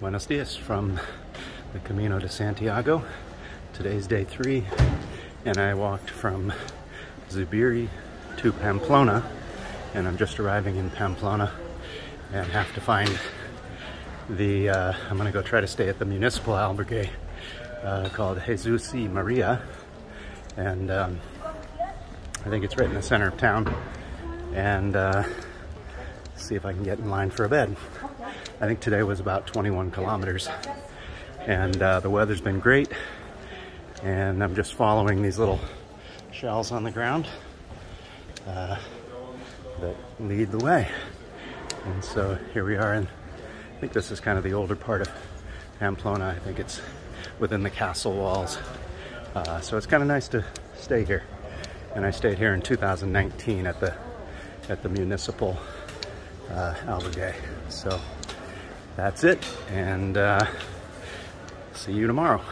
Buenos dias from the Camino de Santiago. Today's day three, and I walked from Zubiri to Pamplona, and I'm just arriving in Pamplona and have to find the, uh, I'm gonna go try to stay at the municipal albergue uh, called Jesus y Maria, and um, I think it's right in the center of town, and uh, see if I can get in line for a bed. I think today was about 21 kilometers and uh, the weather's been great and I'm just following these little shells on the ground uh, that lead the way. And so here we are and I think this is kind of the older part of Pamplona. I think it's within the castle walls. Uh, so it's kind of nice to stay here. And I stayed here in 2019 at the at the municipal uh, albergue. So that's it, and uh, see you tomorrow.